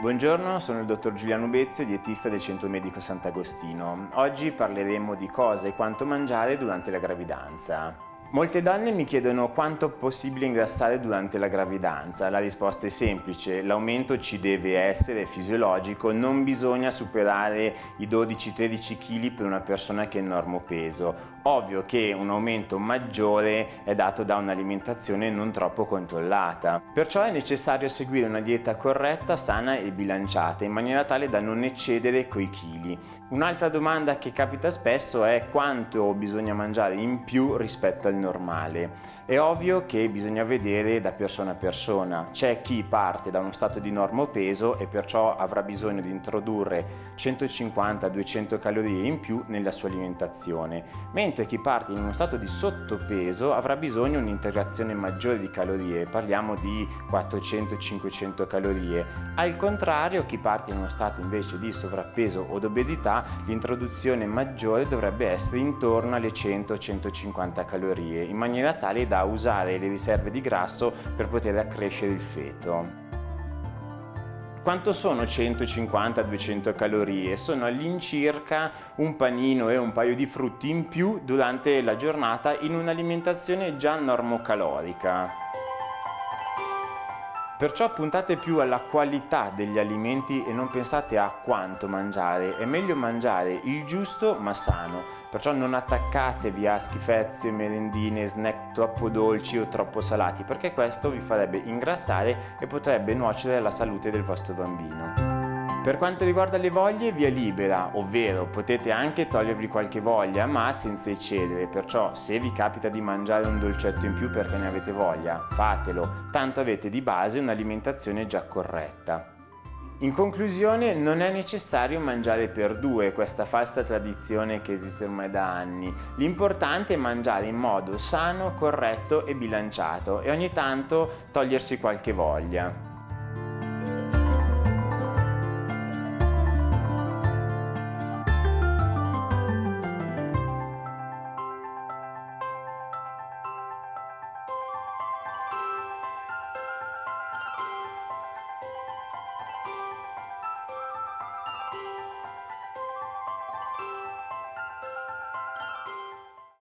Buongiorno, sono il dottor Giuliano Bezio, dietista del Centro Medico Sant'Agostino. Oggi parleremo di cosa e quanto mangiare durante la gravidanza. Molte donne mi chiedono quanto è possibile ingrassare durante la gravidanza. La risposta è semplice, l'aumento ci deve essere, è fisiologico, non bisogna superare i 12-13 kg per una persona che è normopeso. Ovvio che un aumento maggiore è dato da un'alimentazione non troppo controllata. Perciò è necessario seguire una dieta corretta, sana e bilanciata in maniera tale da non eccedere coi chili. Un'altra domanda che capita spesso è quanto bisogna mangiare in più rispetto al normale. È ovvio che bisogna vedere da persona a persona. C'è chi parte da uno stato di normopeso e perciò avrà bisogno di introdurre 150-200 calorie in più nella sua alimentazione, mentre chi parte in uno stato di sottopeso avrà bisogno di un'integrazione maggiore di calorie, parliamo di 400-500 calorie. Al contrario, chi parte in uno stato invece di sovrappeso o d'obesità, l'introduzione maggiore dovrebbe essere intorno alle 100-150 calorie, in maniera tale da usare le riserve di grasso per poter accrescere il feto. Quanto sono 150-200 calorie? Sono all'incirca un panino e un paio di frutti in più durante la giornata in un'alimentazione già normocalorica. Perciò puntate più alla qualità degli alimenti e non pensate a quanto mangiare. È meglio mangiare il giusto ma sano. Perciò non attaccatevi a schifezze, merendine, snack troppo dolci o troppo salati, perché questo vi farebbe ingrassare e potrebbe nuocere alla salute del vostro bambino. Per quanto riguarda le voglie, via libera, ovvero potete anche togliervi qualche voglia, ma senza eccedere, perciò se vi capita di mangiare un dolcetto in più perché ne avete voglia, fatelo, tanto avete di base un'alimentazione già corretta. In conclusione, non è necessario mangiare per due, questa falsa tradizione che esiste ormai da anni. L'importante è mangiare in modo sano, corretto e bilanciato e ogni tanto togliersi qualche voglia.